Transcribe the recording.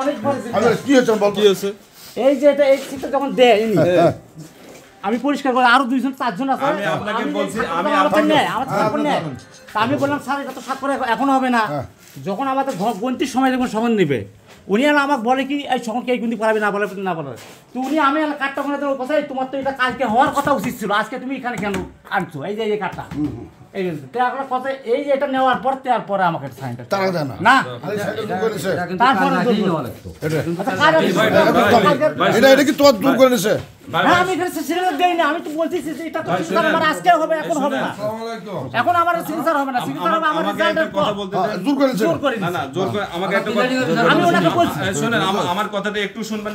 অনেক আমি কি হয়েছে? বল কি হয়েছে? এই যে এটা এই সিটটা যখন দেয় ইনি, আমি পরিষ্কার করে আরও দুইজন চারজন আছে। আমি আপনাকে বলছি, আমি আপনাকে- আমার হ্যাঁ, নেয়। আমি বললাম স্যার এটা তো স্বাক্ষর এখন- এখন হবে না। হ্যাঁ। যখন আমাদের গন্তির সময় যখন সমন নেবে। উনি আর আমাকে বলে কি এই সমন কে কিন্তু পারবে না বলে না বলে তো উনি আমি আর কার্ডটা কোথায় তোমার তো এটা কালকে হওয়ার কথা উচিত ছিল আজকে তুমি এখানে কেন আনছো? এই যে এই কার্ডটা এই আপনার কথা এই যে এটা নেওয়ার পর দেওয়ার পরে আমাকে সাইনটা তারা দেয় না। না? আরে সাইকেল দূর করে নিছে। তারপরে দূর করো। কার আছে? ভাই, ভাই, কালকে- ভাই, এটা এটা কি তোমার দূর করে নিছে। আমি এখানে দেই না আমি তো বলতেছি এটা তো আমার আজকে হবে এখন হবে না। এখন আমার সিগনেচার হবে না সিগনেচার হবে আমার রেজাল্টের কথা বলতে দেন। দূর করে নিছে। জোর করে না না জোর করে আমাকে একটা কথা আমি ওনাকে বলছি। এই, আমার কথাটা একটু শুনবেন।